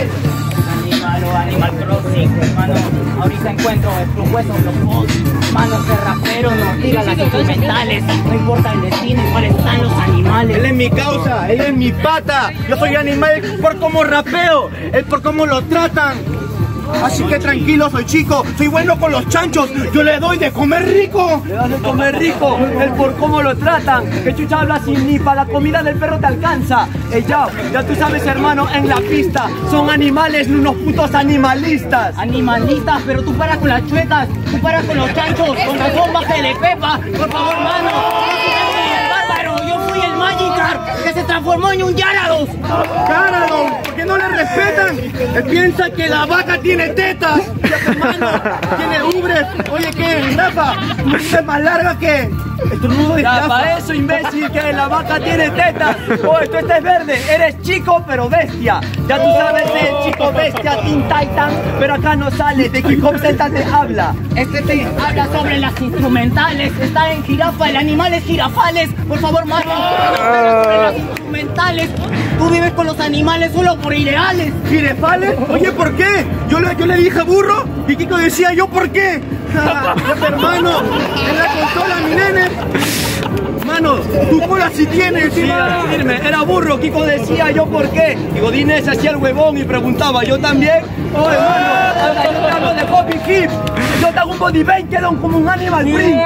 Animal o Animal Crossing, hermano. Ahorita encuentro el hueso los Mano, que rapero nos diga las instrumentales. No importa el destino, igual están los animales. Él es mi causa, él es mi pata. Yo soy animal por cómo rapeo, él por cómo lo tratan. Así que tranquilo, soy chico, soy bueno con los chanchos, yo le doy de comer rico. Le das de comer rico, el por cómo lo tratan. Que chucha habla sin ni para la comida del perro te alcanza. Ey, ya, ya tú sabes, hermano, en la pista son animales, unos putos animalistas. Animalistas, pero tú paras con las chuecas, tú paras con los chanchos, con razón baje de pepa, por favor, mano. Bárbaro, yo fui el Magikarp que se transformó en un Gyarados. ¡Gyarados! ¿Por qué no le respetan? Él piensa que la vaca tiene tetas, que hermano tiene ubres. Oye, ¿qué? Rafa, es más larga que estornudo de Ya, jirafa. para eso, imbécil, que la vaca tiene tetas. Oye, tú estás verde, eres chico pero bestia. Ya tú sabes el chico bestia, Teen Titan, pero acá no sale, de Hip Hop te habla. Este te habla sobre las instrumentales, está en jirafa, el animal es jirafales. Por favor, mano, sobre las instrumentales. Tú vives con los animales solo por ideales. ¿Girefales? Oye, ¿por qué? Yo le, yo le dije burro y Kiko decía yo ¿por qué? Hermano, en la consola mi nene. Mano, tu cola sí tienes, Sí, era firme, era burro, Kiko decía yo por qué. Y Godínez hacía el huevón y preguntaba, ¿yo también? Oye, hermano, hasta yo te hablo de Hobby Hip. Yo te hago un body bang, quedo como un animal print.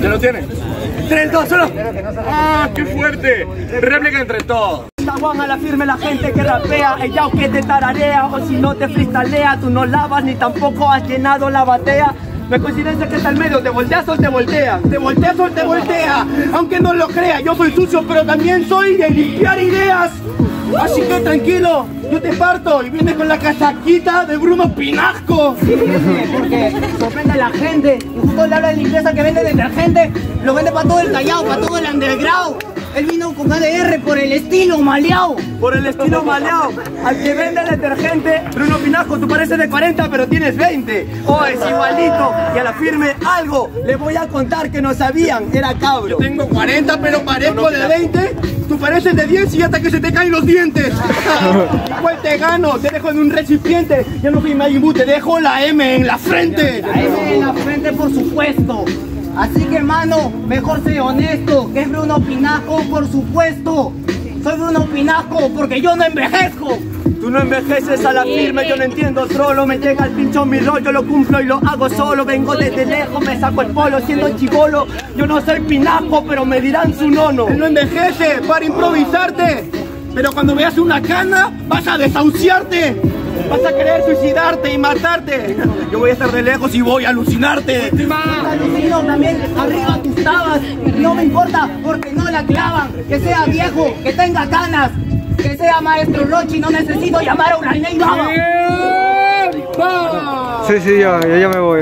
¿Ya lo tienes? 3, 2, 1. ¡Ah, qué fuerte! Réplica entre todos. Juan a la firme la gente que rapea, ella o que te tararea o si no te freestalea, tú no lavas ni tampoco has llenado la batea. No hay coincidencia que está al medio, te volteas o te voltea. Te volteas o te voltea. Aunque no lo crea, yo soy sucio, pero también soy de limpiar ideas. Así que tranquilo, yo te parto y vienes con la casaquita de Bruno Pinasco. Porque sorprende a la gente. Y justo le habla de limpieza que vende detergente. Lo vende para todo el callao, para todo el underground. Él vino con ADR por el estilo maleado. Por el estilo maleado, al que vende el detergente, Bruno Pinasco, tú pareces de 40 pero tienes 20. Oh, es igualito. Y a la firme algo, le voy a contar que no sabían, era cabro. Tengo 40, pero parezco de 20. Tú pareces de 10 y hasta que se te caen los dientes. Igual te gano, te dejo en un recipiente. Ya no fui Majin te dejo la M en la frente. A ese en la frente, por supuesto. Así que, hermano, mejor sé honesto. Que es Bruno Pinasco, por supuesto. Soy Bruno Pinasco porque yo no envejezco. Tú no envejeces a la firme, yo no entiendo solo Me llega el pinchón mi rol, yo lo cumplo y lo hago solo Vengo desde lejos, me saco el polo siendo chivolo Yo no soy pinaco, pero me dirán su nono Él no envejece para improvisarte. Pero cuando veas una cana, vas a desahuciarte. Vas a querer suicidarte y matarte. Yo voy a estar de lejos y voy a alucinarte. Alucino también, arriba tus tabas. No me importa porque no la clavan. Que sea viejo, que tenga canas. Que sea maestro Rochi, no necesito llamar a una ley baba. Sí, sí, ya, ya, ya me voy.